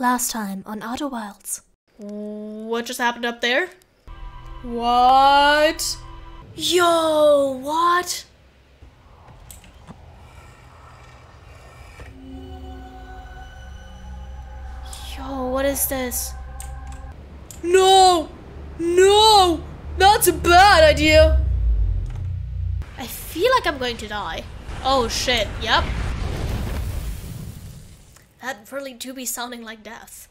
Last time on Outer Wilds. What just happened up there? What? Yo, what? Yo, what is this? No! No! That's a bad idea! I feel like I'm going to die. Oh shit, yep. That really do be sounding like death.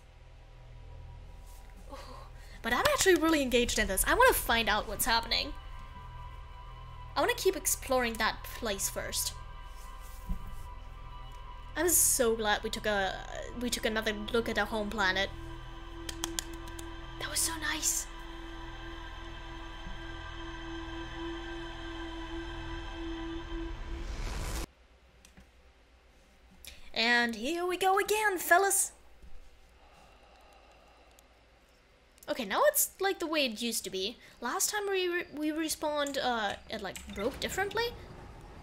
But I'm actually really engaged in this. I want to find out what's happening. I want to keep exploring that place first. I'm so glad we took a we took another look at our home planet. That was so nice. And here we go again, fellas. Okay, now it's like the way it used to be. Last time we re we respawned, uh, it like broke differently.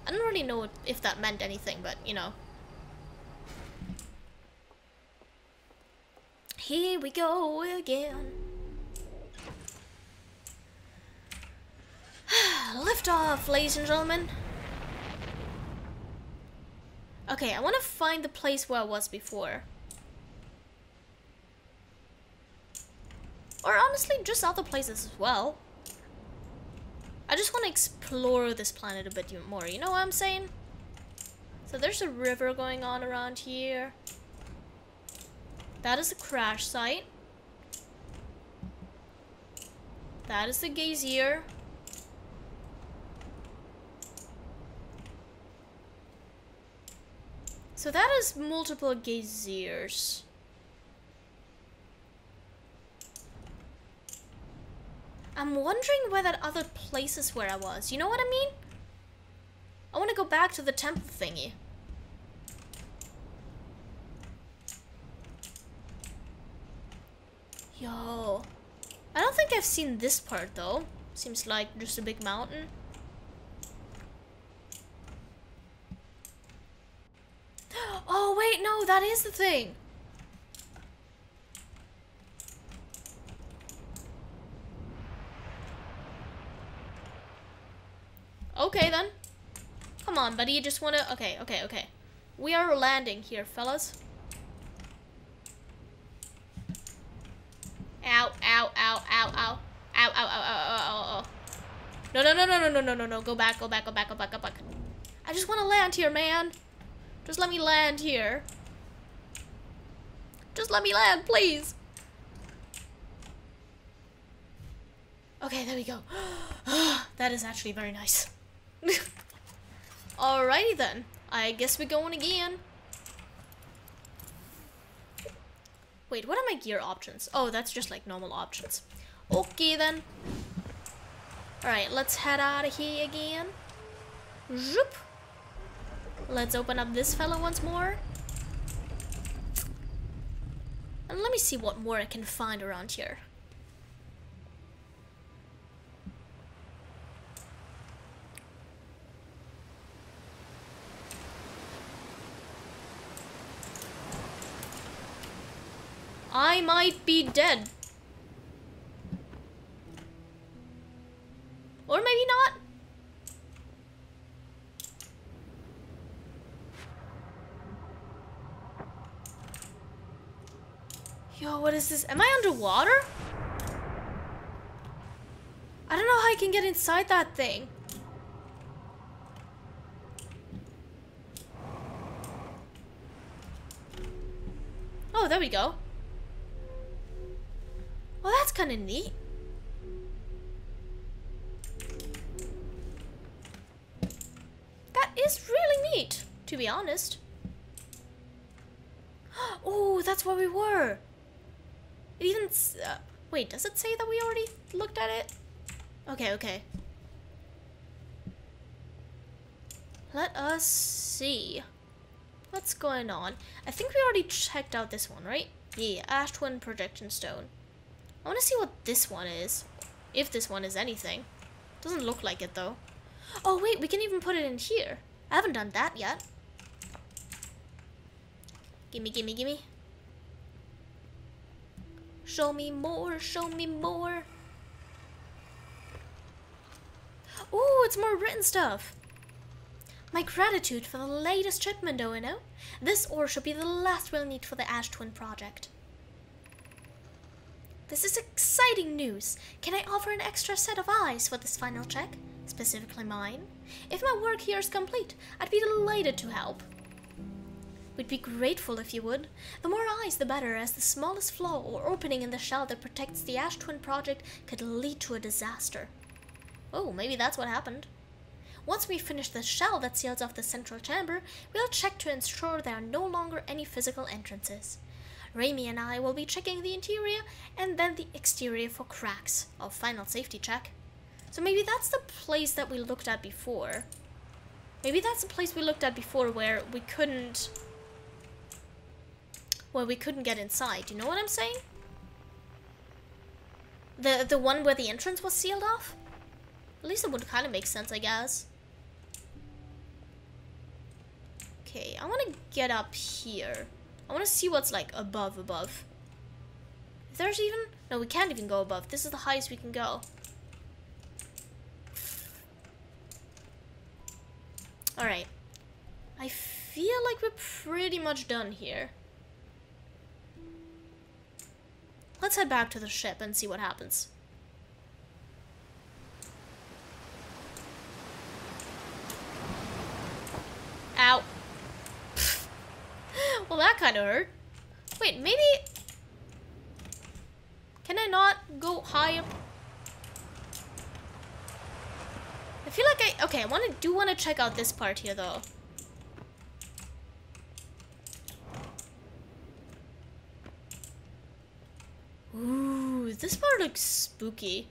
I don't really know if that meant anything, but you know. Here we go again. Lift off, ladies and gentlemen. Okay, I want to find the place where I was before. Or honestly, just other places as well. I just want to explore this planet a bit more, you know what I'm saying? So there's a river going on around here. That is a crash site. That is the geyser. So that is multiple geysers. I'm wondering where that other place is where I was. You know what I mean? I want to go back to the temple thingy. Yo. I don't think I've seen this part though. Seems like just a big mountain. Oh, wait, no, that is the thing. Okay, then. Come on, buddy, you just want to... Okay, okay, okay. We are landing here, fellas. Ow, ow, ow, ow, ow. Ow, ow, ow, ow, ow, ow, ow. No, no, no, no, no, no, no, no, no. Go back, go back, go back, go back, go back. I just want to land here, man. Just let me land here. Just let me land, please. Okay, there we go. that is actually very nice. Alrighty then. I guess we're going again. Wait, what are my gear options? Oh, that's just like normal options. Okay then. Alright, let's head out of here again. Zoop. Let's open up this fella once more. And let me see what more I can find around here. I might be dead. Or maybe not. Yo, what is this? Am I underwater? I don't know how I can get inside that thing. Oh, there we go. Well, that's kind of neat. That is really neat, to be honest. Oh, that's where we were. It even... Uh, wait, does it say that we already looked at it? Okay, okay. Let us see. What's going on? I think we already checked out this one, right? Yeah, Ash Twin Projection Stone. I want to see what this one is. If this one is anything. Doesn't look like it, though. Oh, wait, we can even put it in here. I haven't done that yet. Gimme, gimme, gimme. Show me more, show me more. Ooh, it's more written stuff. My gratitude for the latest shipment, Oino. This ore should be the last we'll need for the Ash Twin project. This is exciting news. Can I offer an extra set of eyes for this final check? Specifically mine? If my work here is complete, I'd be delighted to help. We'd be grateful if you would. The more eyes, the better, as the smallest flaw or opening in the shell that protects the Ash Twin project could lead to a disaster. Oh, maybe that's what happened. Once we finish the shell that seals off the central chamber, we'll check to ensure there are no longer any physical entrances. Ramie and I will be checking the interior and then the exterior for cracks. our final safety check. So maybe that's the place that we looked at before. Maybe that's the place we looked at before where we couldn't... Where we couldn't get inside. You know what I'm saying? The, the one where the entrance was sealed off? At least it would kind of make sense, I guess. Okay, I want to get up here. I want to see what's like above above. If there's even... No, we can't even go above. This is the highest we can go. Alright. I feel like we're pretty much done here. Let's head back to the ship and see what happens. Ow. well, that kind of hurt. Wait, maybe... Can I not go higher? I feel like I... Okay, I want to do want to check out this part here, though. Ooh, this part looks spooky.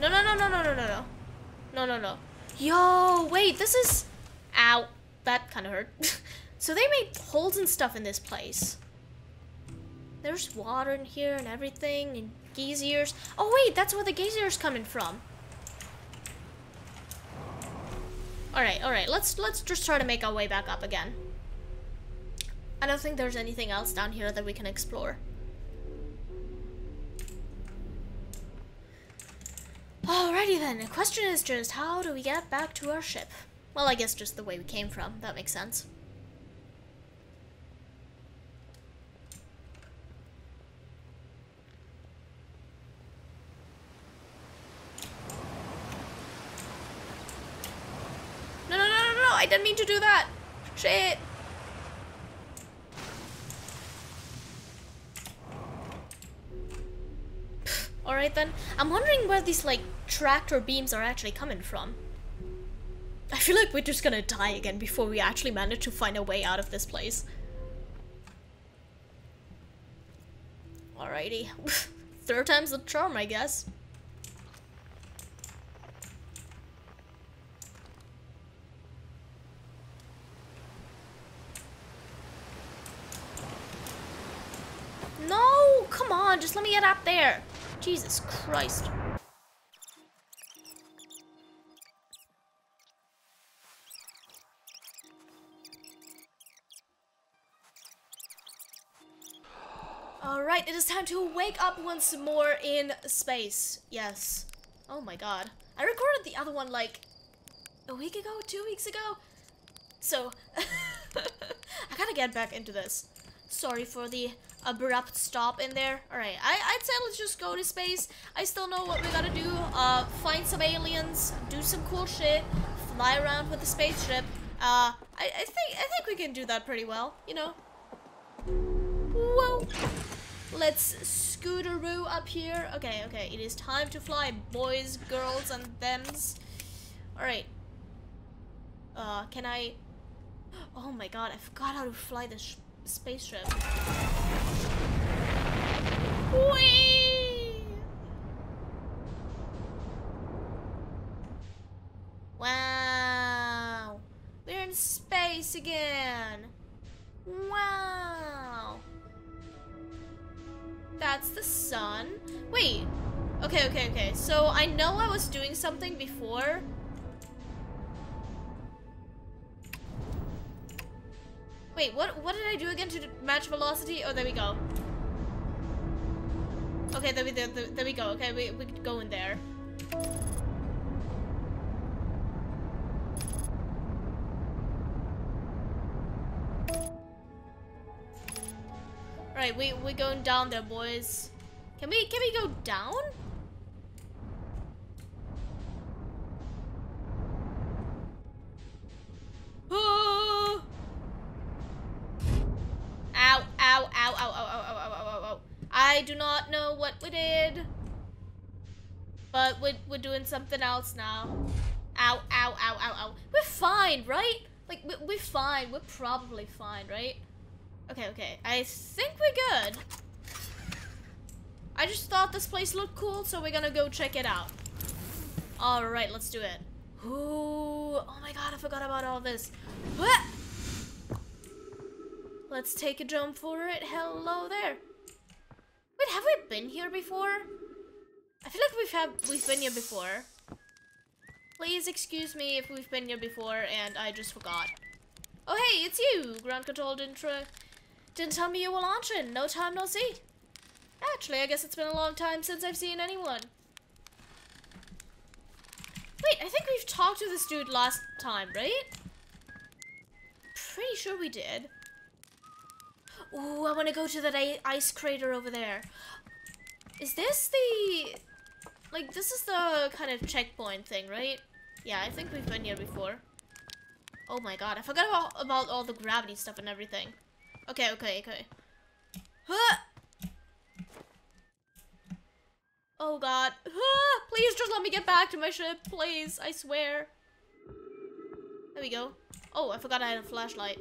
No, no, no, no, no, no, no, no. No, no, no. Yo, wait, this is... Ow. That kind of hurt. so they made holes and stuff in this place. There's water in here and everything, and geysers. Oh, wait, that's where the geysers coming from. Alright, alright, let's, let's just try to make our way back up again. I don't think there's anything else down here that we can explore. Alrighty then, the question is just how do we get back to our ship? Well, I guess just the way we came from. That makes sense. No, no, no, no, no, I didn't mean to do that. Shit. Alright then. I'm wondering where these like tractor beams are actually coming from. I feel like we're just gonna die again before we actually manage to find a way out of this place. Alrighty. Third time's the charm, I guess. No! Come on, just let me get up there. Jesus Christ. Alright, it is time to wake up once more in space. Yes. Oh my god. I recorded the other one like a week ago, two weeks ago. So, I gotta get back into this. Sorry for the abrupt stop in there. Alright, I'd say let's just go to space. I still know what we gotta do. Uh, find some aliens, do some cool shit, fly around with the spaceship. Uh, I, I think I think we can do that pretty well, you know. Whoa. Let's scooteroo up here. Okay, okay, it is time to fly, boys, girls, and thems. Alright. Uh, can I... Oh my god, I forgot how to fly this spaceship. Whee! Wow! We're in space again! Wow! That's the sun. Wait. Okay, okay, okay. So I know I was doing something before Wait, what what did I do again to match velocity? Oh, there we go. Okay, there we there, there, we go. Okay, we we go in there. Alright, we we going down there, boys. Can we can we go down? What we did. But we're, we're doing something else now. Ow, ow, ow, ow, ow. We're fine, right? Like, we, we're fine. We're probably fine, right? Okay, okay. I think we're good. I just thought this place looked cool, so we're gonna go check it out. Alright, let's do it. Ooh, oh my god, I forgot about all this. What? Let's take a jump for it. Hello there. Wait, have we been here before? I feel like we've had we've been here before. Please excuse me if we've been here before and I just forgot. Oh hey, it's you! Ground control didn't didn't tell me you were launching. No time, no see. Actually, I guess it's been a long time since I've seen anyone. Wait, I think we've talked to this dude last time, right? Pretty sure we did. Ooh, I want to go to that ice crater over there. Is this the... Like, this is the kind of checkpoint thing, right? Yeah, I think we've been here before. Oh my god, I forgot about, about all the gravity stuff and everything. Okay, okay, okay. Huh! Oh god. Ah, please just let me get back to my ship, please. I swear. There we go. Oh, I forgot I had a flashlight.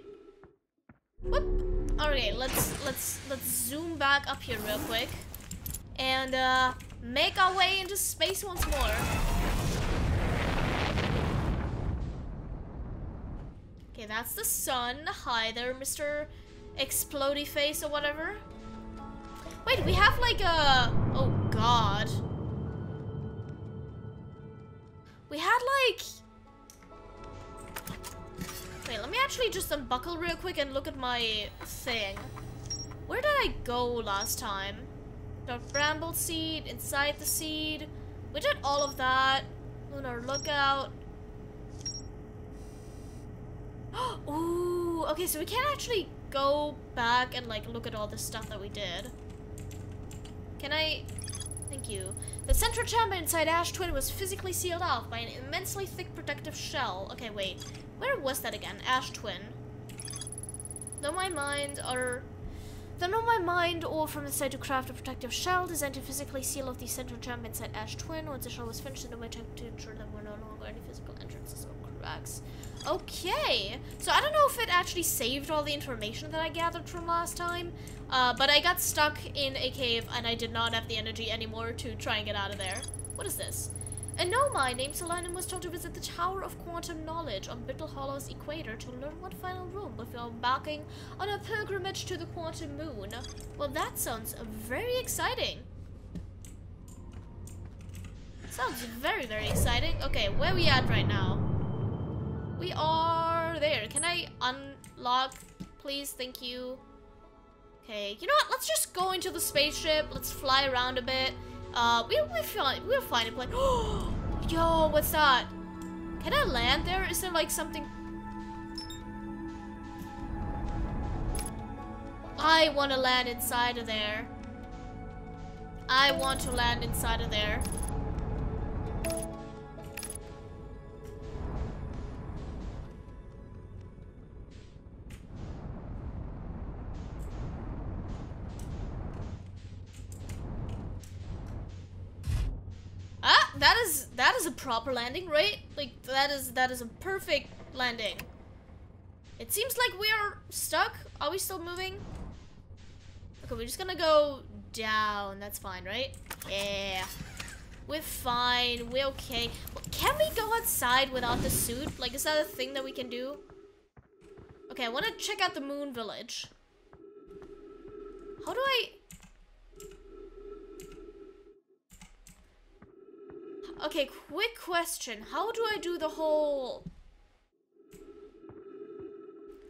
Whoop. Okay, let's let's let's zoom back up here real quick. And uh make our way into space once more. Okay, that's the sun. Hi there, Mr. Explody Face or whatever. Wait, we have like a... Oh, God. We had like... Wait, let me actually just unbuckle real quick and look at my thing. Where did I go last time? Dark bramble seed, inside the seed. We did all of that. Lunar lookout. Ooh, okay, so we can't actually go back and like look at all the stuff that we did. Can I... Thank you. The central chamber inside Ash Twin was physically sealed off by an immensely thick protective shell. Okay, wait. Where was that again? Ash Twin. Though my mind or... Though not my mind or from inside to craft a protective shell designed to physically seal off the central chamber inside Ash Twin. Once the shell was finished, in a way to ensure that there were no longer any physical entrances or cracks. Okay, so I don't know if it actually saved all the information that I gathered from last time, uh, but I got stuck in a cave and I did not have the energy anymore to try and get out of there. What is this? A Nomai named Solanum was told to visit the Tower of Quantum Knowledge on Brittle Hollow's equator to learn one final room before embarking on a pilgrimage to the Quantum Moon. Well, that sounds very exciting. Sounds very, very exciting. Okay, where we at right now? We are there. Can I unlock, please? Thank you. Okay, you know what? Let's just go into the spaceship. Let's fly around a bit. Uh, we, we'll, find, we'll find a plane. Yo, what's that? Can I land there? Is there like something... I want to land inside of there. I want to land inside of there. Proper landing, right? Like that is that is a perfect landing. It seems like we are stuck. Are we still moving? Okay, we're just gonna go down. That's fine, right? Yeah. We're fine. We're okay. Can we go outside without the suit? Like, is that a thing that we can do? Okay, I want to check out the moon village. How do I... Okay, quick question. How do I do the whole...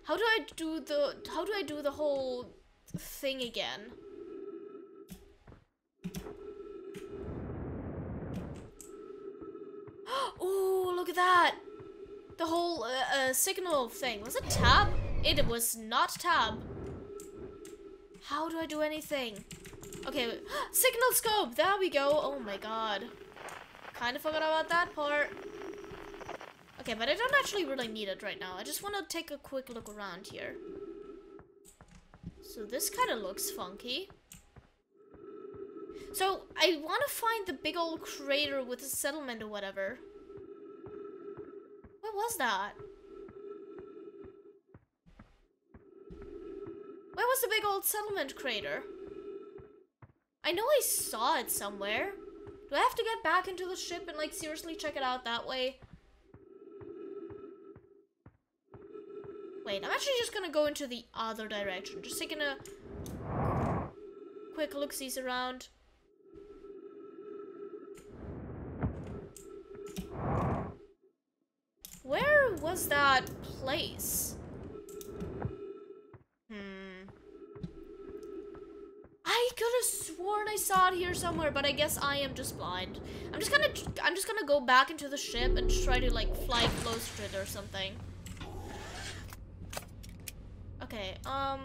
How do I do the how do I do the whole thing again? Oh, look at that! The whole uh, uh, signal thing. Was it tab? It was not tab. How do I do anything? Okay, signal scope! There we go! Oh my god. Kind of forgot about that part. Okay, but I don't actually really need it right now. I just want to take a quick look around here. So this kind of looks funky. So, I want to find the big old crater with the settlement or whatever. What was that? Where was the big old settlement crater? I know I saw it somewhere. Do I have to get back into the ship and like seriously check it out that way? Wait, I'm actually just gonna go into the other direction. Just taking a quick look-sees around. Where was that place? I could have sworn I saw it here somewhere, but I guess I am just blind. I'm just gonna, I'm just gonna go back into the ship and try to like fly close to it or something. Okay, um...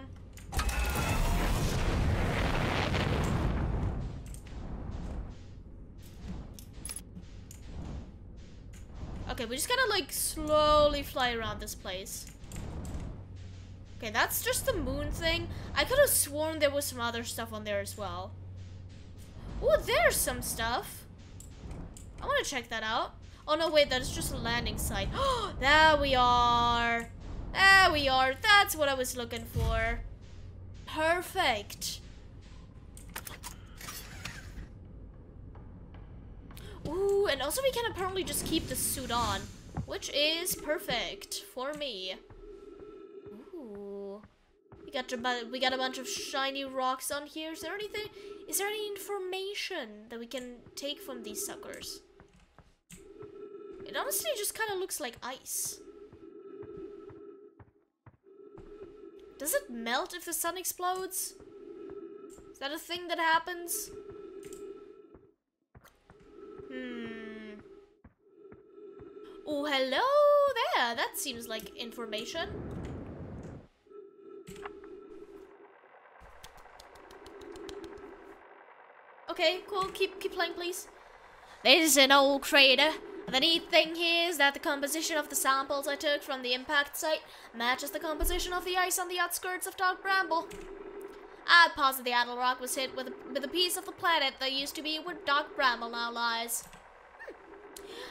Okay, we just gotta like slowly fly around this place. Okay, that's just the moon thing. I could have sworn there was some other stuff on there as well. Oh, there's some stuff. I want to check that out. Oh, no, wait, that's just a landing site. Oh, there we are. There we are. That's what I was looking for. Perfect. Ooh, and also we can apparently just keep the suit on, which is perfect for me. Got we got a bunch of shiny rocks on here. Is there anything, is there any information that we can take from these suckers? It honestly just kind of looks like ice. Does it melt if the sun explodes? Is that a thing that happens? Hmm. Oh, hello there. That seems like information. Okay, cool. Keep keep playing, please. This is an old crater. The neat thing here is that the composition of the samples I took from the impact site matches the composition of the ice on the outskirts of Dark Bramble. I'd posit the Attlerock was hit with a, with a piece of the planet that used to be where Dark Bramble now lies.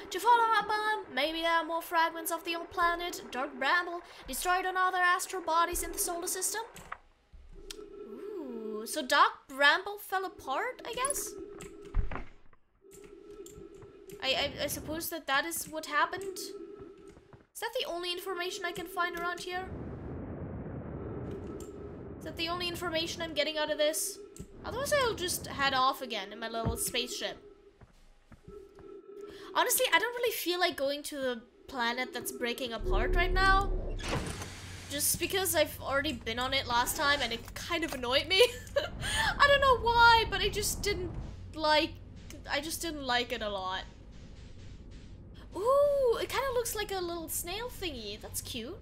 To follow up on, maybe there are more fragments of the old planet, Dark Bramble, destroyed on other astral bodies in the solar system? So Dark Bramble fell apart, I guess? I, I, I suppose that that is what happened? Is that the only information I can find around here? Is that the only information I'm getting out of this? Otherwise I'll just head off again in my little spaceship. Honestly, I don't really feel like going to the planet that's breaking apart right now. Just because I've already been on it last time and it kind of annoyed me. I don't know why, but I just didn't like... I just didn't like it a lot. Ooh, it kind of looks like a little snail thingy. That's cute.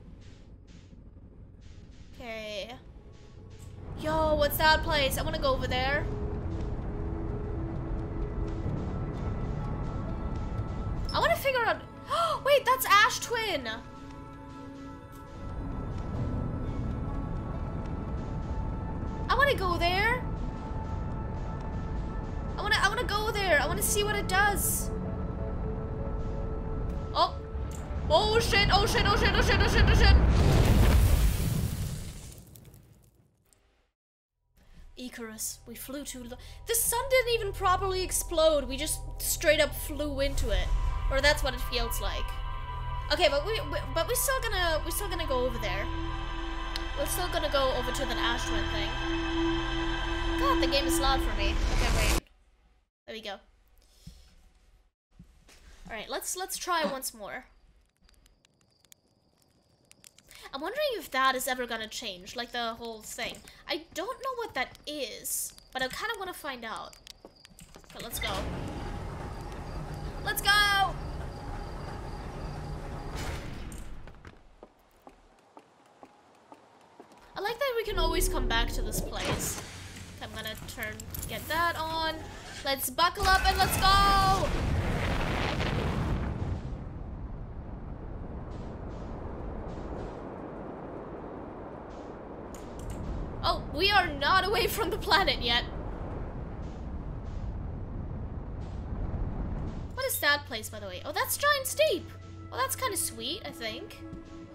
Okay. Yo, what's that place? I want to go over there. I want to figure out... Wait, that's Ash Twin. I want to go there. I want to I want to go there. I want to see what it does. Oh. Oh shit, oh shit, oh shit, oh shit, oh shit, oh shit. Icarus, we flew too low. The sun didn't even properly explode. We just straight up flew into it. Or that's what it feels like. Okay, but we, we but we're still gonna we're still gonna go over there. We're still gonna go over to the Ash Twin thing. God, the game is loud for me. Okay, wait. There we go. All right, let's let's try once more. I'm wondering if that is ever gonna change, like the whole thing. I don't know what that is, but I kind of want to find out. Okay, let's go. Let's go! I like that we can always come back to this place. I'm gonna turn, get that on. Let's buckle up and let's go! Oh, we are not away from the planet yet. What is that place, by the way? Oh, that's Giant's Deep. Well, that's kind of sweet, I think.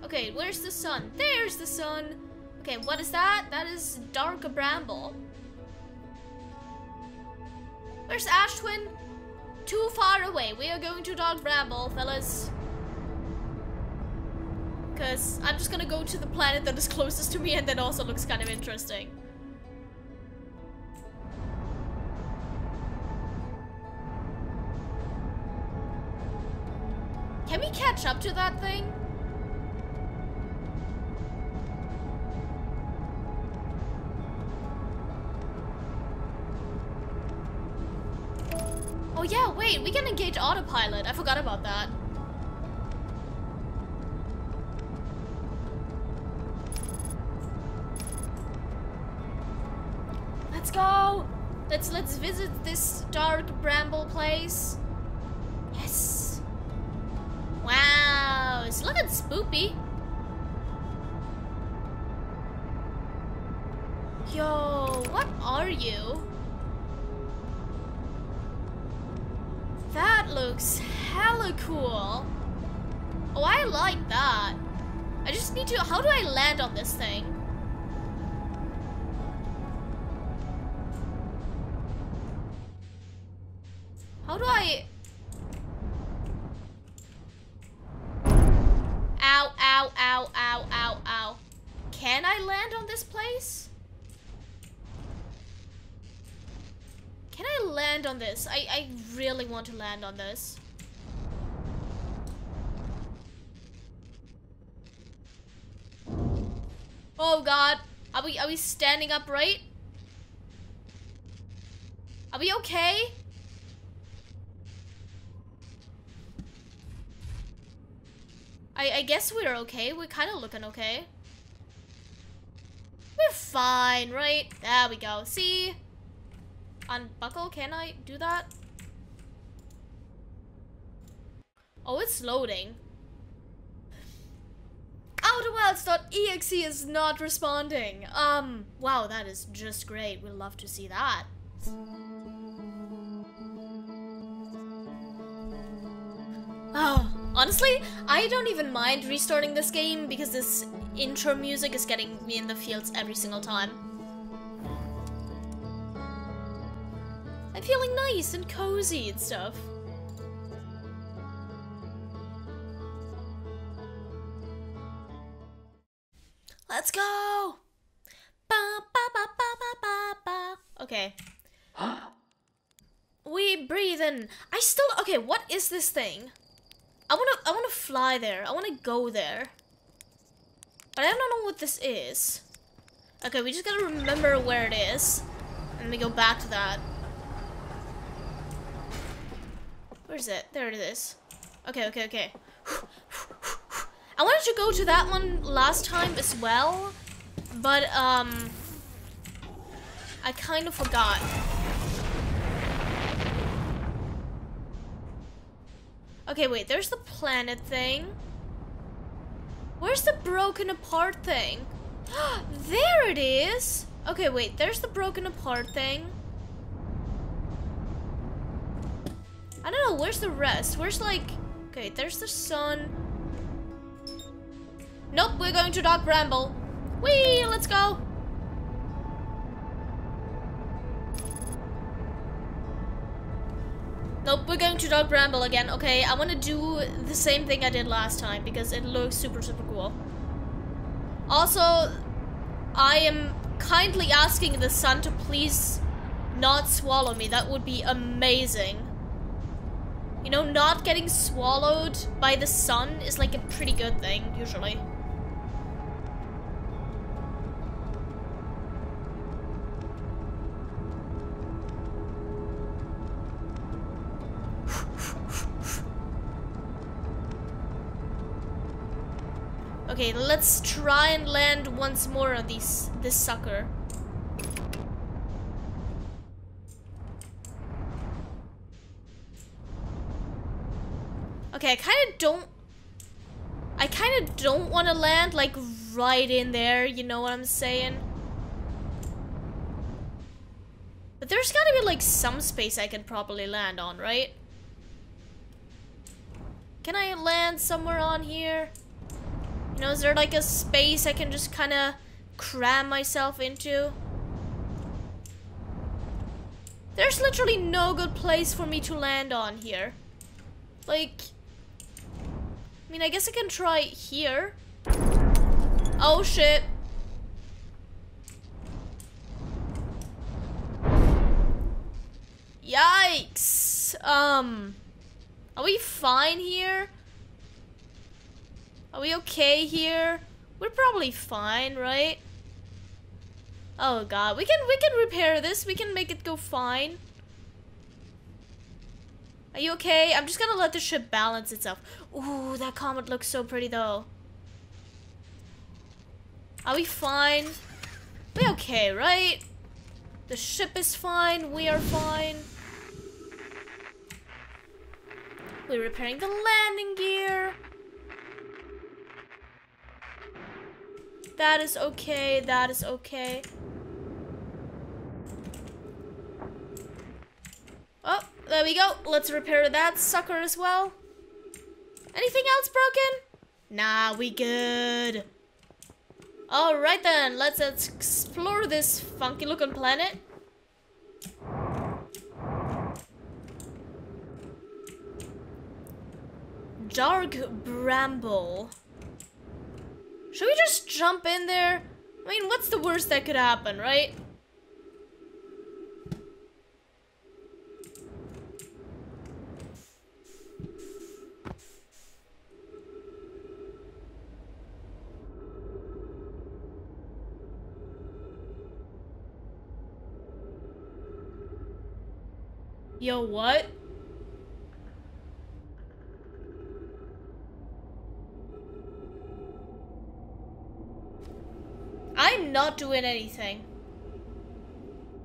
Okay, where's the sun? There's the sun. Okay, what is that? That is Dark Bramble. Where's Ash Twin? Too far away. We are going to Dark Bramble, fellas. Because I'm just gonna go to the planet that is closest to me and that also looks kind of interesting. Can we catch up to that thing? Yeah, wait, we can engage autopilot. I forgot about that. Let's go! Let's let's visit this dark bramble place. Yes. Wow, it's looking spoopy. Yo, what are you? Cool. Oh, I like that. I just need to, how do I land on this thing? How do I... Ow, ow, ow, ow, ow, ow. Can I land on this place? Can I land on this? I, I really want to land on this. Oh god. Are we are we standing upright? Are we okay? I, I guess we're okay. We're kind of looking okay. We're fine, right? There we go. See? Unbuckle, can I do that? Oh, it's loading. OuterWilds.exe is not responding. Um, wow, that is just great. We'd love to see that. Oh, honestly, I don't even mind restarting this game because this intro music is getting me in the fields every single time. I'm feeling nice and cozy and stuff. Let's go! Ba, ba, ba. Okay. we breathe in. I still okay. What is this thing? I wanna I wanna fly there. I wanna go there. But I don't know what this is. Okay, we just gotta remember where it is. And we go back to that. Where is it? There it is. Okay, okay, okay. I wanted to go to that one last time as well, but um, I kind of forgot. Okay, wait, there's the planet thing. Where's the broken apart thing? there it is! Okay, wait, there's the broken apart thing. I don't know, where's the rest? Where's like... Okay, there's the sun. Nope, we're going to Dark Bramble. Whee, let's go. Nope, we're going to Dark Bramble again. Okay, I want to do the same thing I did last time because it looks super, super cool. Also, I am kindly asking the sun to please not swallow me. That would be amazing. You know, not getting swallowed by the sun is like a pretty good thing, usually. Okay, let's try and land once more on these this sucker. Okay, I kind of don't... I kind of don't want to land, like, right in there, you know what I'm saying? But there's gotta be, like, some space I can properly land on, right? Can I land somewhere on here? You know, is there, like, a space I can just kind of cram myself into? There's literally no good place for me to land on here. Like, I mean, I guess I can try here. Oh, shit. Yikes. Um, are we fine here? Are we okay here? We're probably fine, right? Oh god, we can we can repair this. We can make it go fine. Are you okay? I'm just gonna let the ship balance itself. Ooh, that comet looks so pretty though. Are we fine? We okay, right? The ship is fine, we are fine. We're repairing the landing gear. That is okay, that is okay. Oh, there we go. Let's repair that sucker as well. Anything else broken? Nah, we good. Alright then, let's explore this funky looking planet. Dark Bramble. Should we just jump in there? I mean, what's the worst that could happen, right? Yo, what? I'm not doing anything.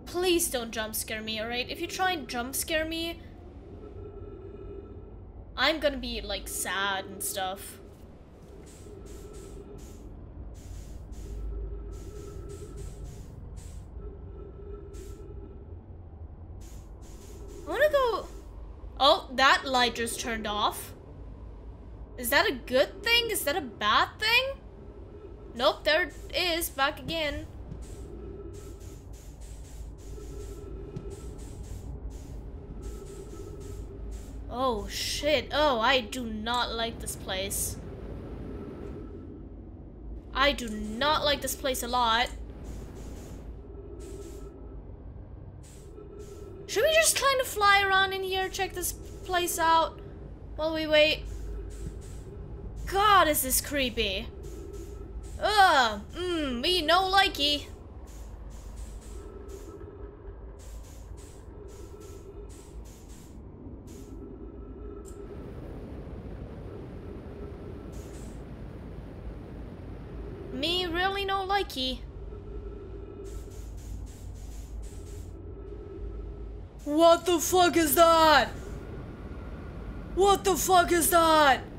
Please don't jump scare me, alright? If you try and jump scare me, I'm gonna be, like, sad and stuff. I wanna go... Oh, that light just turned off. Is that a good thing? Is that a bad thing? Nope, there it is, back again. Oh shit, oh, I do not like this place. I do not like this place a lot. Should we just kind of fly around in here, check this place out while we wait? God, is this creepy. Ugh, mmm, me no likey. Me really no likey. What the fuck is that? What the fuck is that?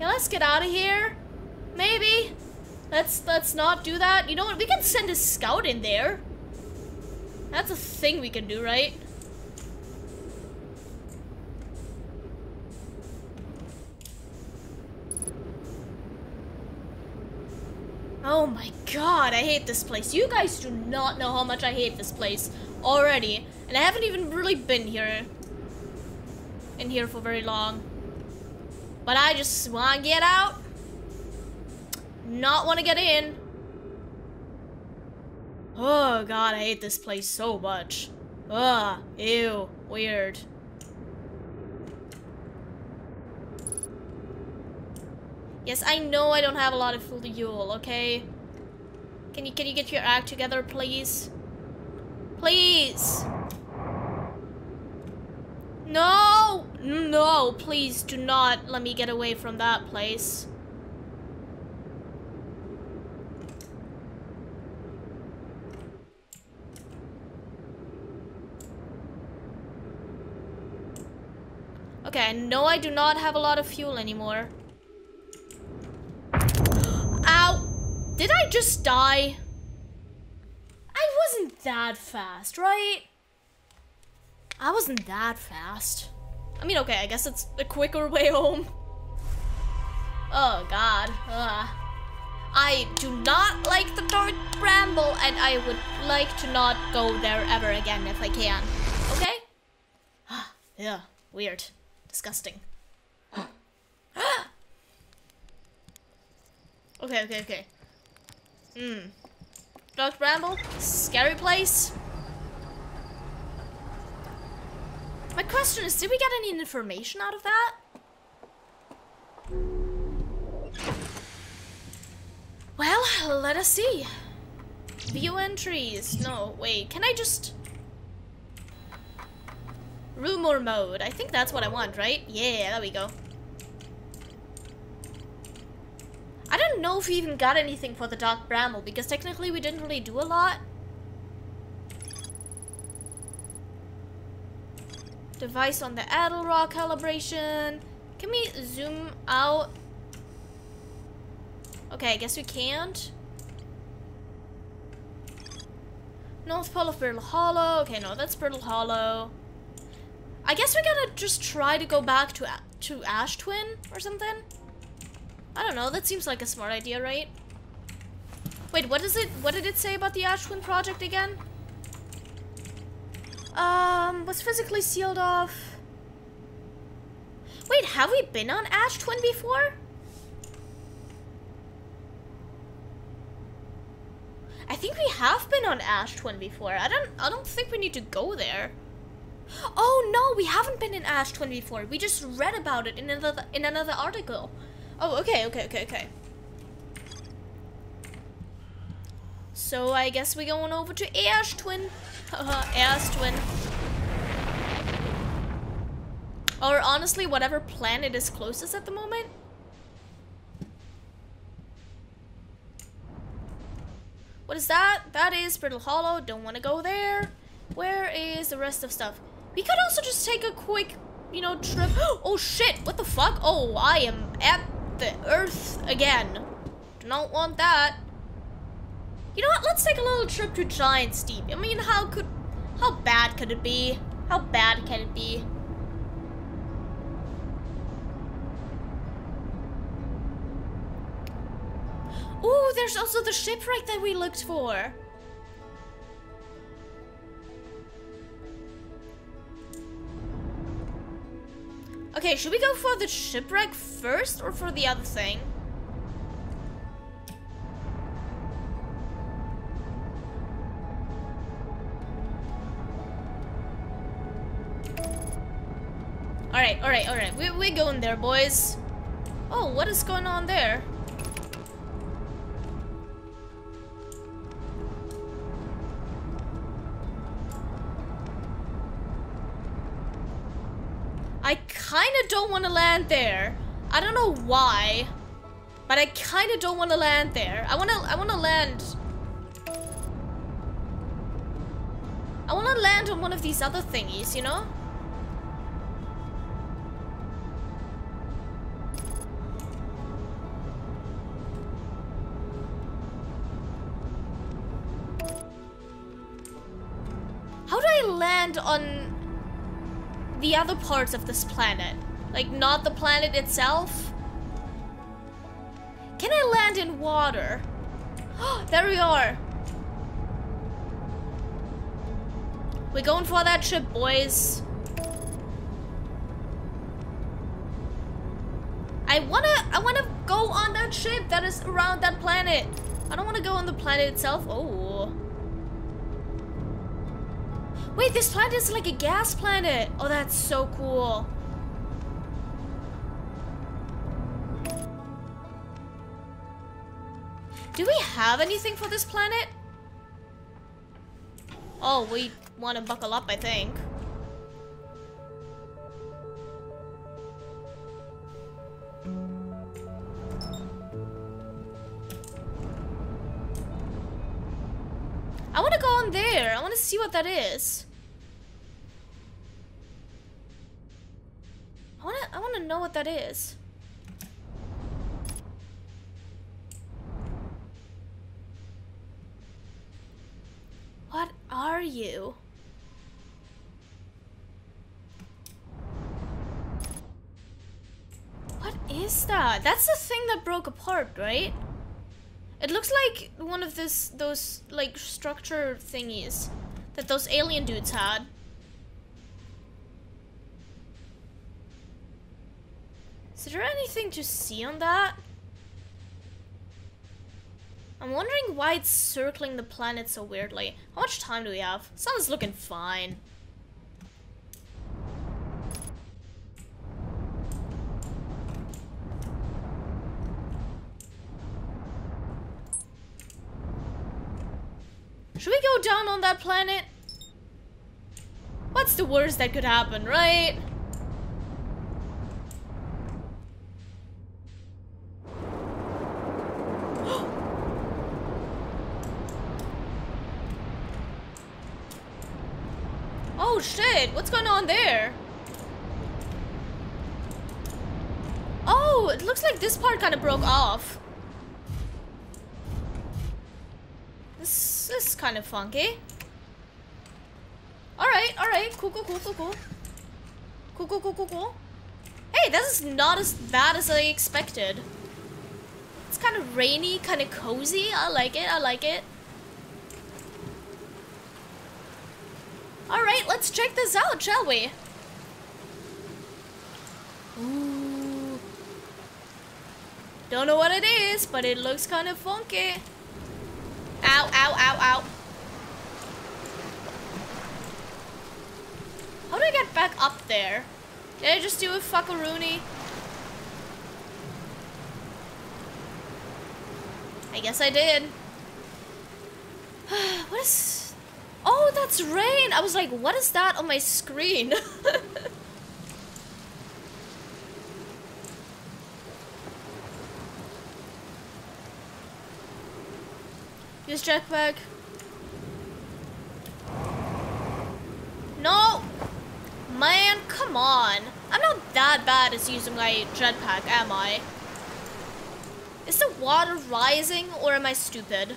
Yeah, let's get out of here. Maybe. Let's let's not do that. You know what? We can send a scout in there. That's a thing we can do, right? Oh my god, I hate this place. You guys do not know how much I hate this place already. And I haven't even really been here in here for very long. But I just want to get out. Not want to get in. Oh god, I hate this place so much. Ugh, ew, weird. Yes, I know I don't have a lot of fuel, okay? Can you can you get your act together, please? Please. No! No, please do not let me get away from that place. Okay, I know I do not have a lot of fuel anymore. Ow! Did I just die? I wasn't that fast, right? I wasn't that fast. I mean, okay, I guess it's a quicker way home. Oh, God. Ugh. I do not like the Dark Bramble, and I would like to not go there ever again if I can. Okay? yeah, weird. Disgusting. okay, okay, okay. Hmm. Dark Bramble, scary place. My question is, did we get any information out of that? Well, let us see. View entries. No, wait, can I just... Rumor mode. I think that's what I want, right? Yeah, there we go. I don't know if we even got anything for the Dark Bramble, because technically we didn't really do a lot. Device on the Attlerock calibration. Can we zoom out? Okay, I guess we can't. North Pole of Brittle Hollow. Okay, no, that's Brittle Hollow. I guess we gotta just try to go back to to Ash Twin or something. I don't know. That seems like a smart idea, right? Wait, what is it? What did it say about the Ash Twin project again? Um, was physically sealed off. Wait, have we been on Ash Twin before? I think we have been on Ash Twin before. I don't I don't think we need to go there. Oh no, we haven't been in Ash Twin before. We just read about it in another in another article. Oh, okay, okay, okay, okay. So I guess we're going over to Ash Twin. Uh-huh, Ash when... Or honestly, whatever planet is closest at the moment. What is that? That is Brittle Hollow. Don't want to go there. Where is the rest of stuff? We could also just take a quick, you know, trip. Oh shit, what the fuck? Oh, I am at the earth again. Do not want that. You know what, let's take a little trip to Giant's Deep. I mean, how could, how bad could it be? How bad can it be? Ooh, there's also the shipwreck that we looked for. Okay, should we go for the shipwreck first or for the other thing? We, we're going there, boys. Oh, what is going on there? I kind of don't want to land there. I don't know why, but I kind of don't want to land there. I want to I want to land I want to land on one of these other thingies, you know? On the other parts of this planet. Like, not the planet itself. Can I land in water? there we are. We're going for that trip, boys. I wanna, I wanna go on that ship that is around that planet. I don't wanna go on the planet itself. Oh. Wait, this planet is like a gas planet. Oh, that's so cool. Do we have anything for this planet? Oh, we want to buckle up, I think. I want to go on there. I want to see what that is. I want to I want to know what that is. What are you? What is that? That's the thing that broke apart, right? It looks like one of this those like structure thingies that those alien dudes had. Is there anything to see on that? I'm wondering why it's circling the planet so weirdly. How much time do we have? Sun's looking fine. Should we go down on that planet? What's the worst that could happen, right? oh shit, what's going on there? Oh, it looks like this part kind of broke off. This, is kind of funky. Alright, alright. Cool, cool, cool, cool, cool. Cool, cool, cool, cool, cool. Hey, this is not as bad as I expected. It's kind of rainy, kind of cozy. I like it, I like it. Alright, let's check this out, shall we? Ooh. Don't know what it is, but it looks kind of funky. Ow, ow, ow, ow. How do I get back up there? Did I just do a fuckaroony? I guess I did. what is... Oh, that's rain! I was like, what is that on my screen? Use jetpack. No! Man, come on. I'm not that bad at using my jetpack, am I? Is the water rising or am I stupid?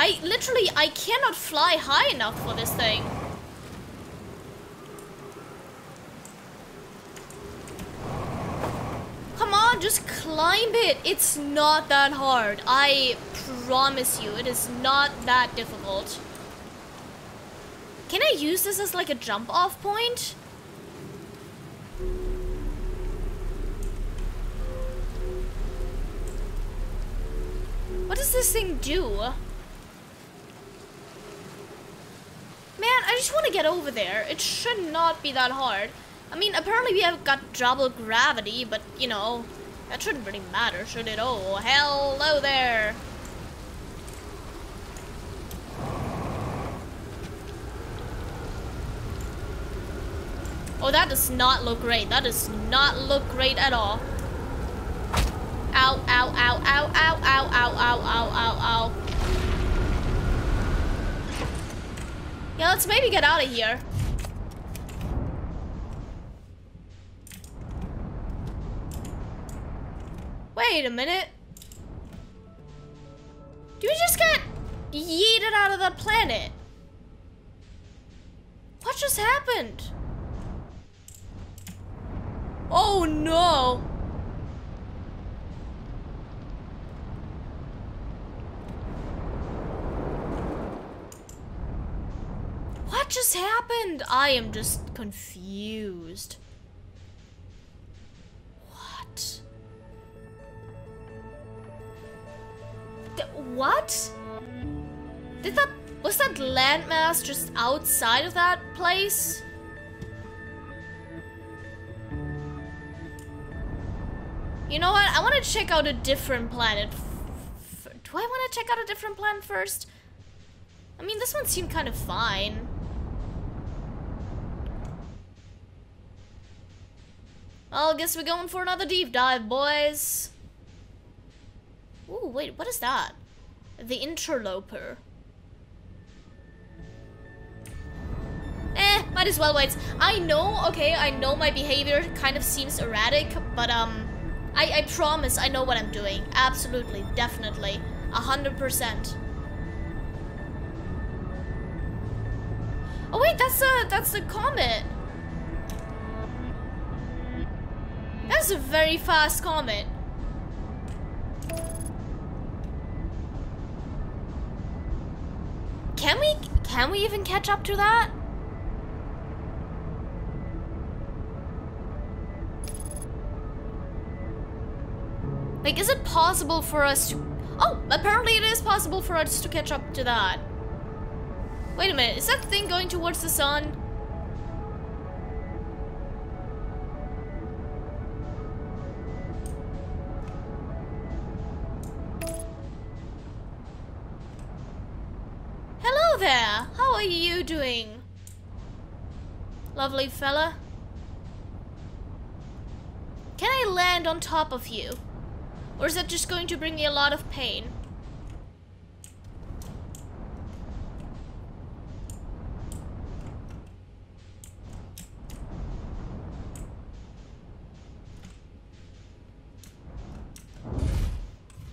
I literally, I cannot fly high enough for this thing. Come on, just climb it. It's not that hard. I promise you, it is not that difficult. Can I use this as like a jump off point? What does this thing do? Man, I just want to get over there. It should not be that hard. I mean, apparently we have got double gravity, but, you know, that shouldn't really matter, should it? Oh, hello there. Oh, that does not look great. That does not look great at all. Ow, ow, ow, ow, ow, ow, ow, ow, ow, ow, ow. Yeah, let's maybe get out of here. Wait a minute. Do we just get yeeted out of the planet? What just happened? Oh no. What just happened? I am just confused. What? Th what? Did that Was that landmass just outside of that place? You know what? I want to check out a different planet. Do I want to check out a different planet first? I mean, this one seemed kind of fine. Well, I guess we're going for another deep dive, boys. Ooh, wait, what is that? The interloper. Eh, might as well wait. I know, okay, I know my behavior kind of seems erratic, but um, I, I promise I know what I'm doing. Absolutely, definitely, a hundred percent. Oh wait, that's a that's the comet. A very fast comet. Can we can we even catch up to that? Like, is it possible for us to... Oh, apparently it is possible for us to catch up to that. Wait a minute, is that thing going towards the sun? Doing? Lovely fella. Can I land on top of you? Or is that just going to bring me a lot of pain?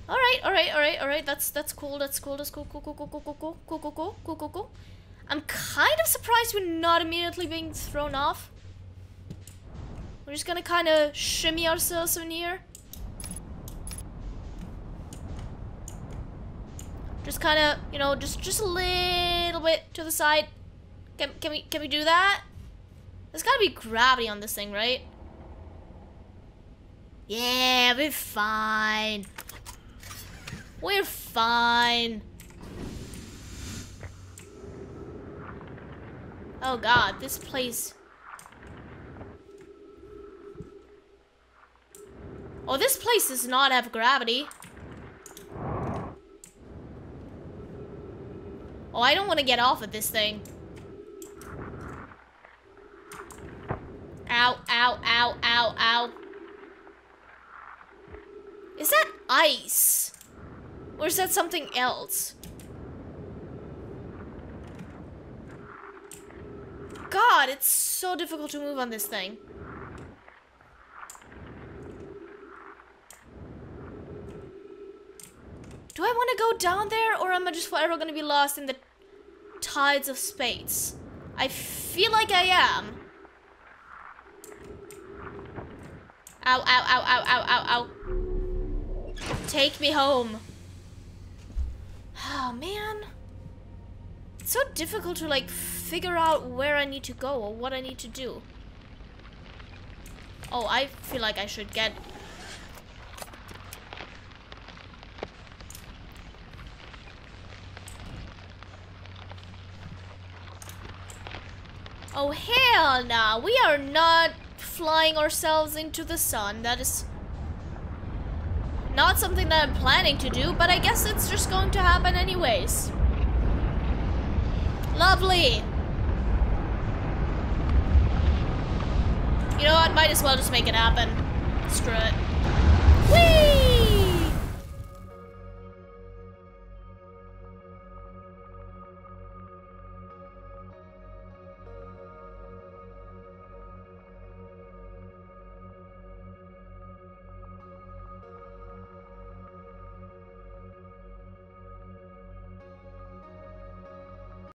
Alright, alright, alright, alright, that's that's cool, that's cool, that's cool, cool, cool, cool, cool, cool, cool, cool, cool, cool, cool, cool, cool. I'm kind of surprised we're not immediately being thrown off. We're just gonna kind of shimmy ourselves in here. Just kind of, you know, just just a little bit to the side. Can, can we can we do that? There's gotta be gravity on this thing, right? Yeah, we're fine. We're fine. Oh god, this place... Oh, this place does not have gravity. Oh, I don't want to get off of this thing. Ow, ow, ow, ow, ow. Is that ice? Or is that something else? God, it's so difficult to move on this thing. Do I want to go down there or am I just forever going to be lost in the tides of space? I feel like I am. Ow, ow, ow, ow, ow, ow, ow. Take me home. Oh, man. It's so difficult to, like, figure out where I need to go or what I need to do. Oh, I feel like I should get Oh, hell nah. We are not flying ourselves into the sun. That is not something that I'm planning to do, but I guess it's just going to happen anyways. Lovely. You know what? Might as well just make it happen. Screw it. Whee!